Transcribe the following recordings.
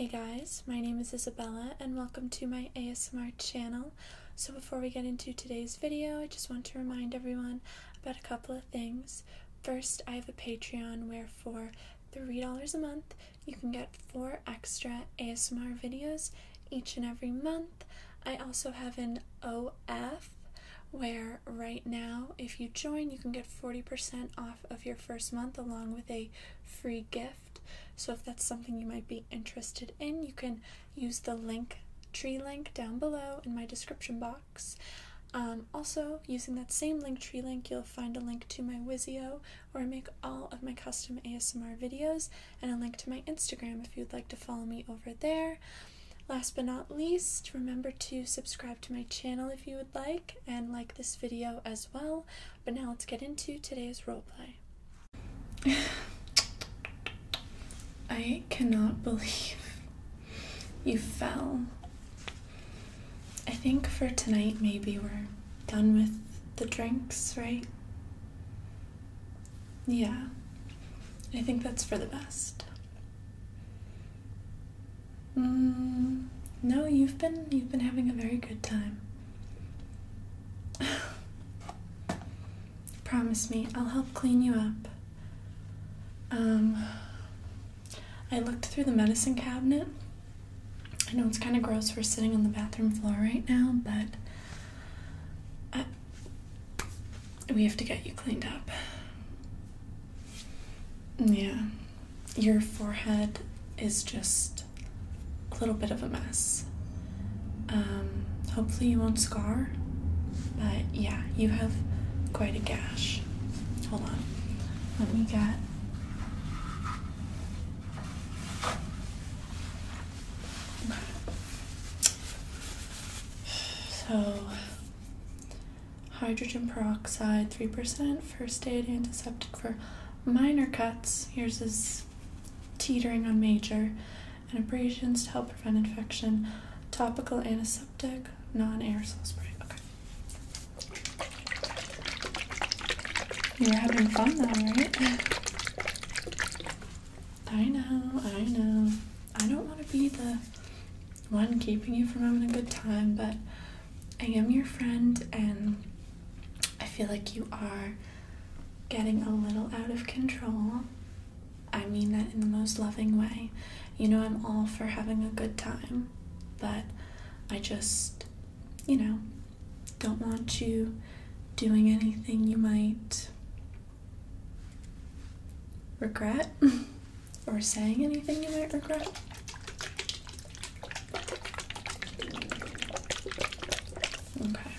Hey guys, my name is Isabella and welcome to my ASMR channel. So before we get into today's video, I just want to remind everyone about a couple of things. First, I have a Patreon where for $3 a month, you can get four extra ASMR videos each and every month. I also have an OF where right now, if you join, you can get 40% off of your first month along with a free gift. So, if that's something you might be interested in, you can use the link tree link down below in my description box. Um, also, using that same link tree link, you'll find a link to my Wisio where I make all of my custom ASMR videos and a link to my Instagram if you'd like to follow me over there. Last but not least, remember to subscribe to my channel if you would like and like this video as well. But now let's get into today's roleplay. I cannot believe you fell. I think for tonight, maybe we're done with the drinks, right? Yeah, I think that's for the best. Mm, no, you've been you've been having a very good time. Promise me, I'll help clean you up. Um, I looked through the medicine cabinet. I know it's kind of gross we're sitting on the bathroom floor right now, but I, we have to get you cleaned up. Yeah, your forehead is just a little bit of a mess. Um, hopefully, you won't scar, but yeah, you have quite a gash. Hold on, let me get. So, hydrogen peroxide, 3%, first aid antiseptic for minor cuts. Here's is teetering on major, and abrasions to help prevent infection. Topical antiseptic, non aerosol spray. Okay. You're having fun though, right? I know, I know. I don't want to be the one keeping you from having a good time, but I am your friend and I feel like you are getting a little out of control. I mean that in the most loving way. You know, I'm all for having a good time, but I just, you know, don't want you doing anything you might regret or saying anything you might regret. Okay.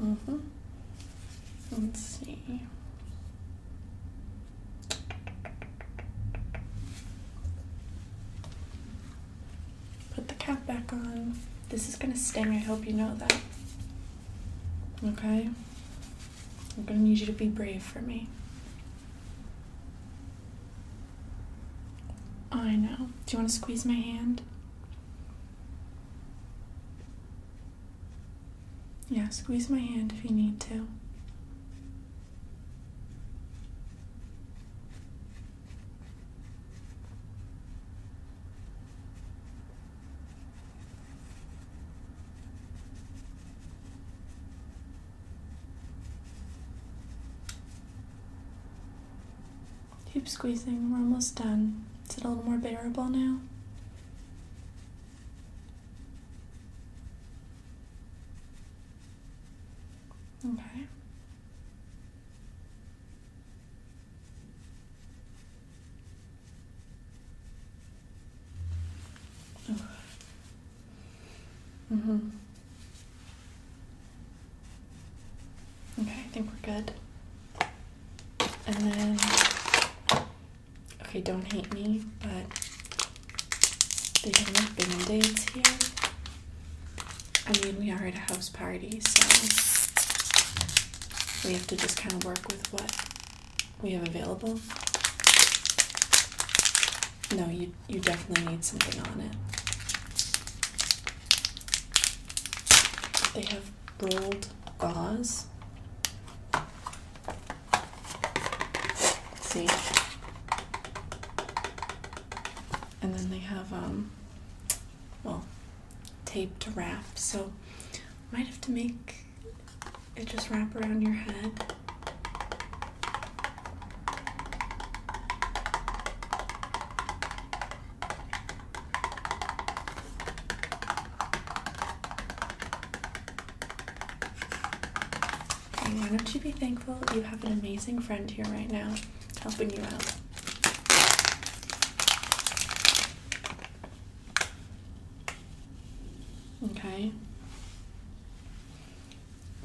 Mm-hmm. Let's see. Put the cap back on. This is gonna sting, I hope you know that. Okay? I'm gonna need you to be brave for me. I know. Do you want to squeeze my hand? Yeah, squeeze my hand if you need to. Keep squeezing, we're almost done. Is it a little more bearable now? Okay. Mm-hmm. Okay, I think we're good. And then, okay, don't hate me, but they don't have band-aids here. I mean, we are at a house party, so we have to just kind of work with what we have available. No, you you definitely need something on it. they have rolled gauze. See? And then they have, um, well, tape to wrap. So, might have to make it just wrap around your head. Why don't you be thankful you have an amazing friend here right now helping you out? Okay.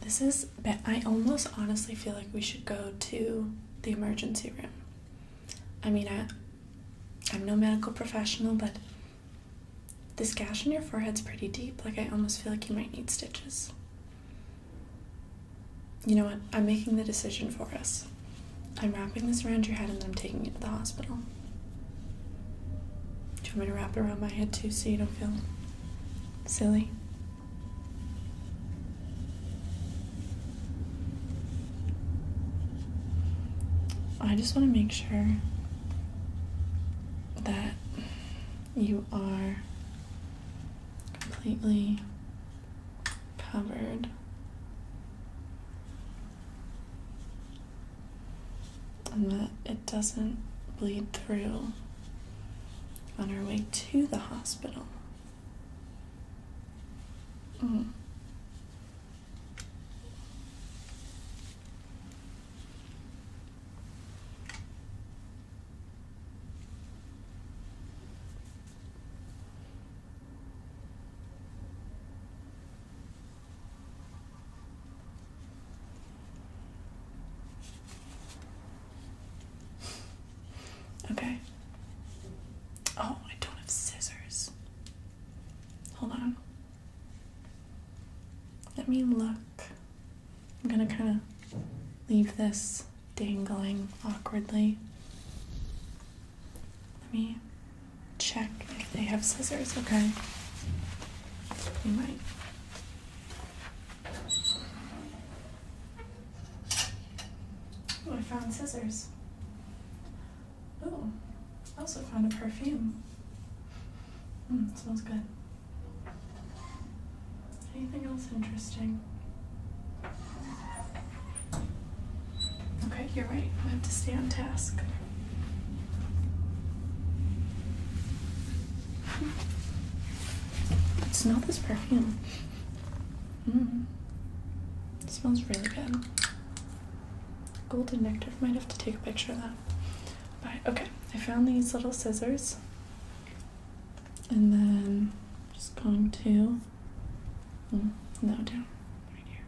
This is, I almost honestly feel like we should go to the emergency room. I mean, I, I'm no medical professional, but this gash in your forehead's pretty deep. Like, I almost feel like you might need stitches. You know what? I'm making the decision for us. I'm wrapping this around your head and then I'm taking you to the hospital. Do you want me to wrap it around my head too so you don't feel silly? I just want to make sure that you are completely covered. And that it doesn't bleed through on our way to the hospital. Mm. Okay. Oh, I don't have scissors. Hold on. Let me look. I'm gonna kind of leave this dangling awkwardly. Let me check if they have scissors, okay? They might. Oh, I found scissors. Oh, I also found a perfume. Mm, smells good. Else interesting? Okay, you're right. I have to stay on task. Smell this perfume. Mm. Smells really good. Golden nectar. Might have to take a picture of that. But okay, I found these little scissors. And then just going to mm, no down right here.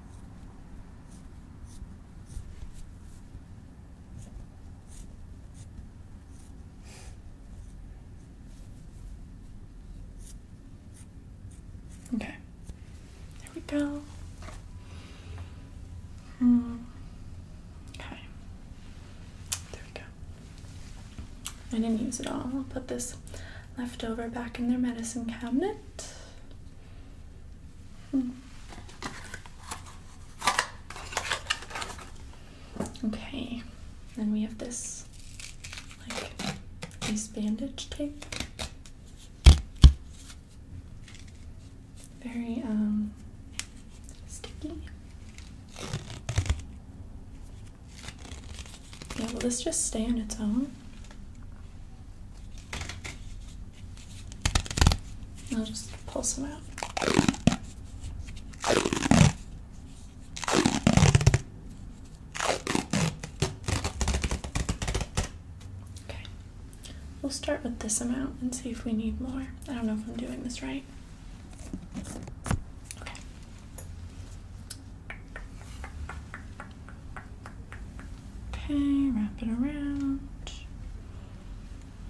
Okay, there we go. Hmm. Okay, there we go. I didn't use it all. I'll put this leftover back in their medicine cabinet. Hmm. Okay, then we have this like this bandage tape. Very um sticky. Yeah, will this just stay on its own? I'll just pull some out. Okay, we'll start with this amount and see if we need more. I don't know if I'm doing this right. Okay. Okay, wrap it around.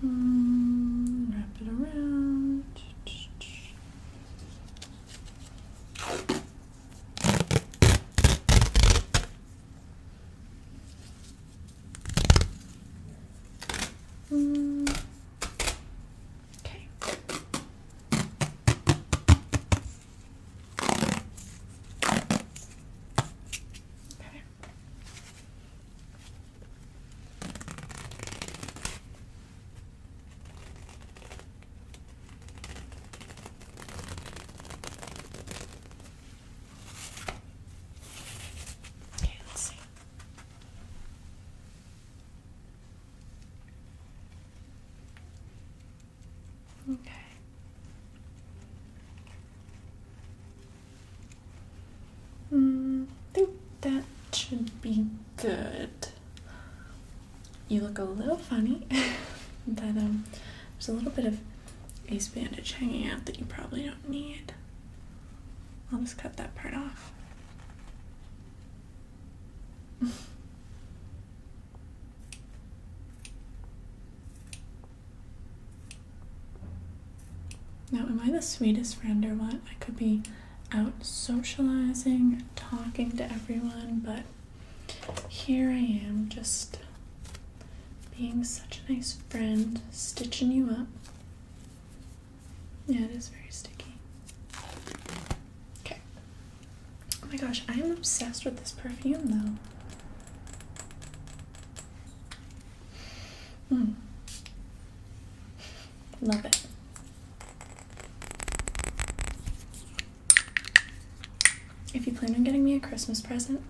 Mm, wrap it around. Mm. Okay. Good. You look a little funny, but um, there's a little bit of ace bandage hanging out that you probably don't need. I'll just cut that part off. Now, am I the sweetest friend or what? I could be out socializing, talking to everyone, but here I am just being such a nice friend, stitching you up. Yeah, it is very sticky. Okay. Oh my gosh, I am obsessed with this perfume though. Hmm. Love it. If you plan on getting me a Christmas present,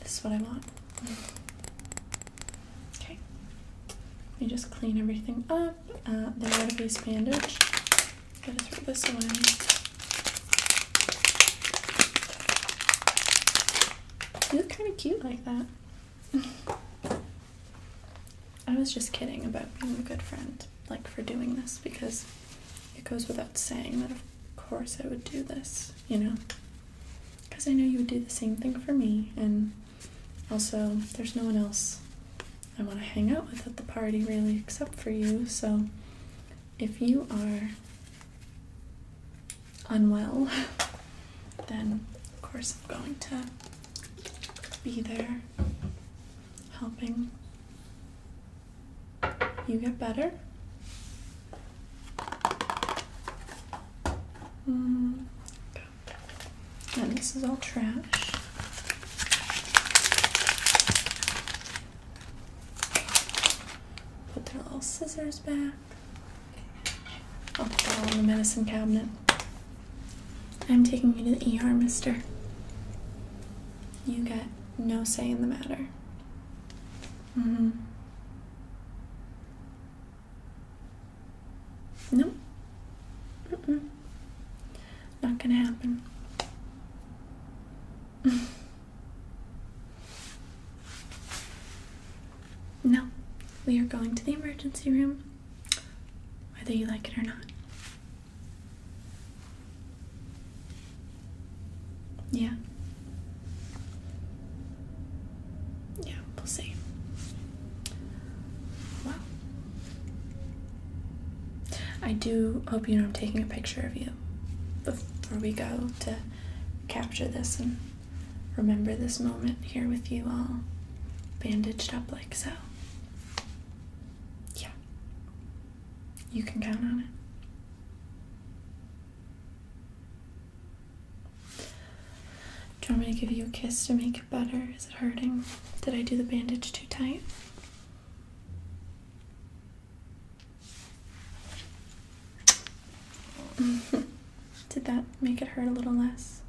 this is what I want. Okay. You just clean everything up. Uh, the water based bandage. Gotta throw this away. You look kind of cute like that. I was just kidding about being a good friend, like for doing this, because it goes without saying that of course I would do this, you know? Because I know you would do the same thing for me, and also there's no one else I want to hang out with at the party really except for you, so if you are unwell, then of course I'm going to be there helping you get better. Mm, And this is all trash. Scissors back. I'll put that in the medicine cabinet. I'm taking you to the ER, mister. You get no say in the matter. Mm-hmm. Nope. Mm-mm. Not gonna happen. no. We are going to the emergency room, whether you like it or not. Yeah. Yeah, we'll see. Well, I do hope you know I'm taking a picture of you before we go to capture this and remember this moment here with you all bandaged up like so. Yeah. You can count on it. Do you want me to give you a kiss to make it better? Is it hurting? Did I do the bandage too tight? Did that make it hurt a little less?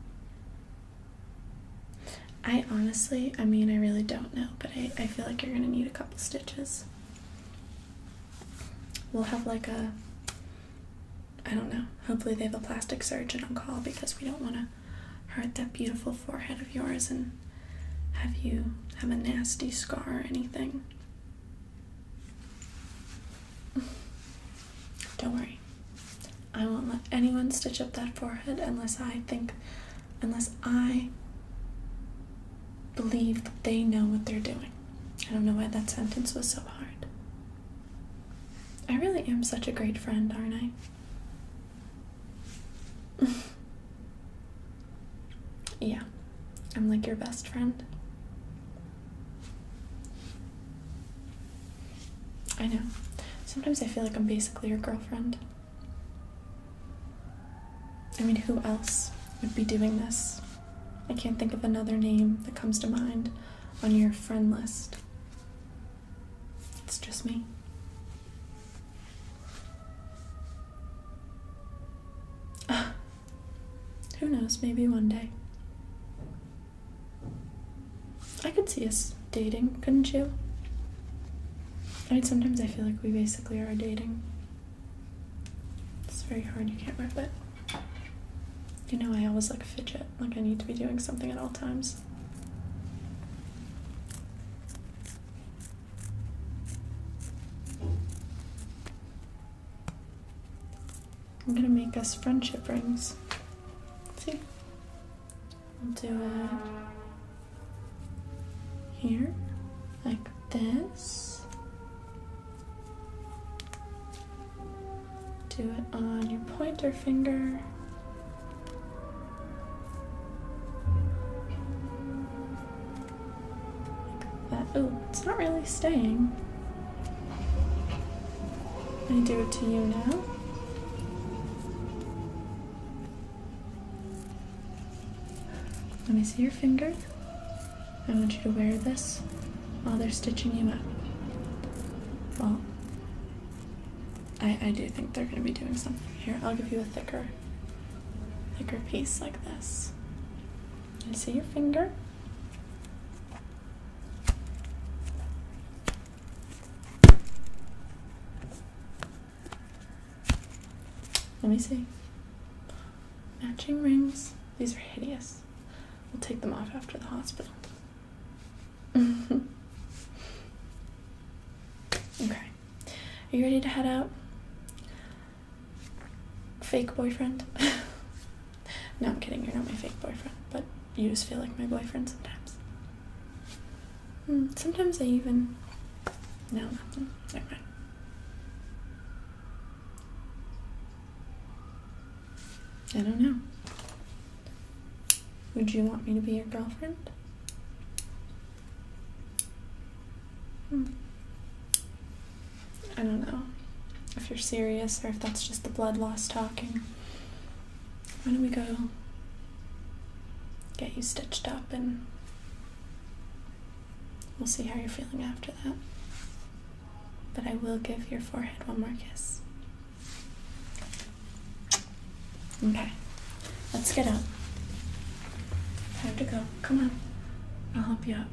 I honestly, I mean, I really don't know, but I, I feel like you're gonna need a couple stitches. We'll have like a, I don't know, hopefully they have a plastic surgeon on call because we don't want to hurt that beautiful forehead of yours and have you have a nasty scar or anything. Don't worry. I won't let anyone stitch up that forehead unless I think, unless I believe that they know what they're doing. I don't know why that sentence was so hard. I really am such a great friend, aren't I? yeah, I'm like your best friend. I know. Sometimes I feel like I'm basically your girlfriend. I mean, who else would be doing this? I can't think of another name that comes to mind on your friend list. It's just me. knows, maybe one day. I could see us dating, couldn't you? I mean, sometimes I feel like we basically are dating. It's very hard, you can't rip it. You know, I always like fidget, like I need to be doing something at all times. I'm gonna make us friendship rings. Do it here, like this. Do it on your pointer finger. Like that. Oh, it's not really staying. I do it to you now. Let me see your finger. I want you to wear this while they're stitching you up. Well, I, I do think they're going to be doing something. Here, I'll give you a thicker, thicker piece like this. You see your finger? Let me see. Matching rings. These are hideous. We'll take them off after the hospital. okay. Are you ready to head out? Fake boyfriend? no, I'm kidding. You're not my fake boyfriend, but you just feel like my boyfriend sometimes. Hmm, sometimes I even. No, nothing. Never mind. I don't know. Would you want me to be your girlfriend? Hmm. I don't know if you're serious or if that's just the blood loss talking. Why don't we go get you stitched up and we'll see how you're feeling after that. But I will give your forehead one more kiss. Okay, let's get up. Time to go. Come on, I'll help you out.